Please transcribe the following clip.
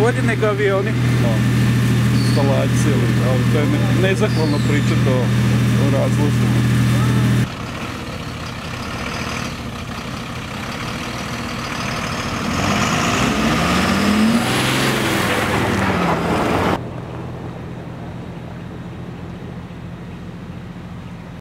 bolji nego avioni. No, stalaci, ali to je nezahvalno pričati o, o razlozima.